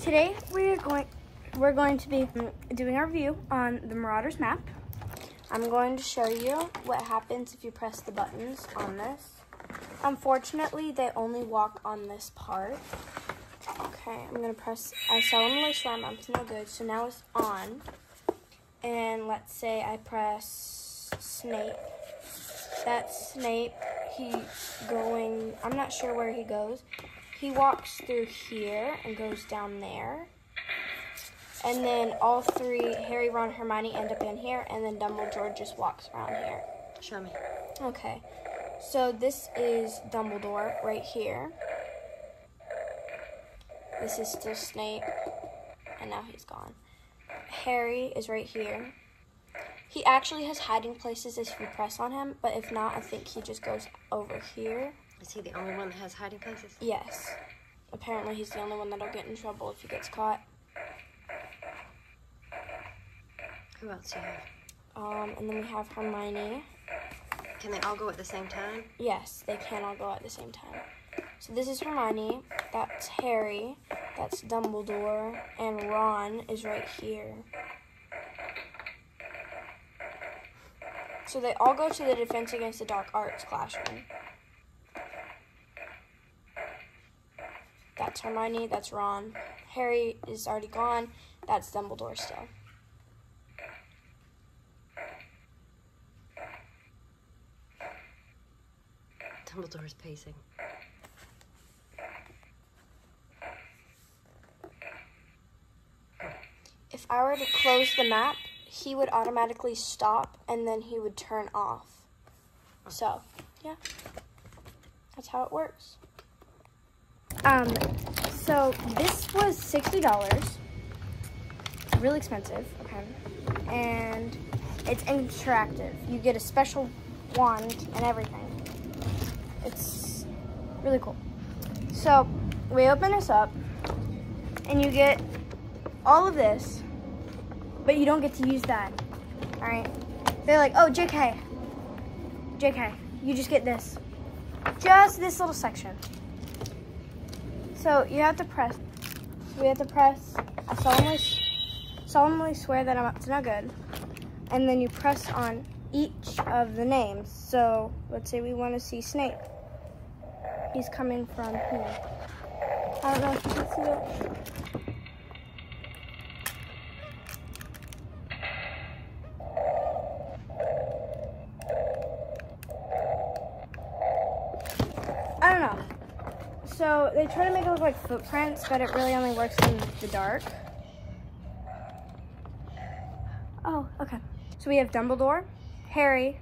Today we're going we're going to be doing our review on the Marauders map. I'm going to show you what happens if you press the buttons on this. Unfortunately, they only walk on this part. Okay, I'm gonna press I solemnly swear up to no good, so now it's on. And let's say I press Snape. That's Snape, he going I'm not sure where he goes he walks through here and goes down there. And then all three, Harry, Ron, Hermione, end up in here, and then Dumbledore just walks around here. Show me. Okay. So this is Dumbledore right here. This is still Snape, and now he's gone. Harry is right here. He actually has hiding places if you press on him, but if not, I think he just goes over here. Is he the only one that has hiding places? Yes. Apparently he's the only one that'll get in trouble if he gets caught. Who else do you have? Um, and then we have Hermione. Can they all go at the same time? Yes, they can all go at the same time. So this is Hermione, that's Harry, that's Dumbledore, and Ron is right here. So they all go to the Defense Against the Dark Arts classroom. That's Hermione, that's Ron. Harry is already gone, that's Dumbledore still. Dumbledore is pacing. If I were to close the map, he would automatically stop and then he would turn off. So, yeah. That's how it works. Um, so this was $60. It's really expensive, okay? And it's interactive. You get a special wand and everything. It's really cool. So we open this up and you get all of this, but you don't get to use that. All right? They're like, oh, JK. JK, you just get this. Just this little section. So you have to press. We have to press. I solemnly, solemnly swear that I'm up to no good. And then you press on each of the names. So let's say we want to see Snape. He's coming from here. I don't know if you can see it. I don't know. So they try to make it look like footprints, but it really only works in the dark. Oh, okay. So we have Dumbledore, Harry,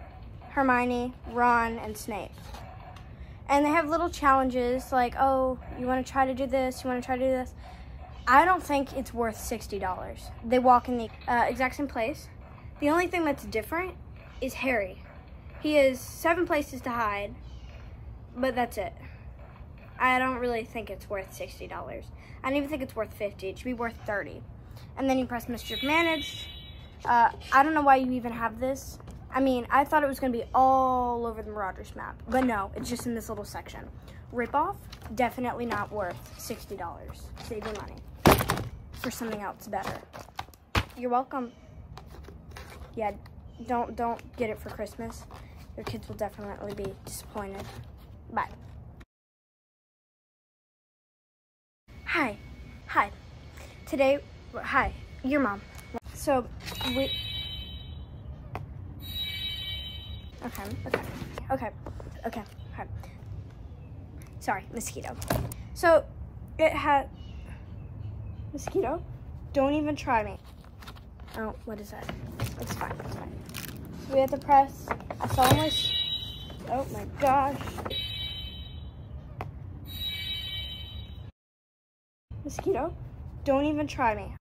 Hermione, Ron, and Snape. And they have little challenges like, oh, you want to try to do this, you want to try to do this. I don't think it's worth $60. They walk in the uh, exact same place. The only thing that's different is Harry. He has seven places to hide, but that's it. I don't really think it's worth $60. I don't even think it's worth 50 It should be worth 30 And then you press Mischief Managed. Uh, I don't know why you even have this. I mean, I thought it was going to be all over the Marauders map. But no, it's just in this little section. Rip off, definitely not worth $60. Save your money for something else better. You're welcome. Yeah, don't don't get it for Christmas. Your kids will definitely be disappointed. Bye. Hi. Hi. Today, hi, your mom. So, we. Okay, okay, okay, okay, okay. Sorry, mosquito. So, it had. Mosquito? Don't even try me. Oh, what is that? It's fine, it's fine. So we have to press. I solemnly. Oh my gosh. Mosquito, don't even try me.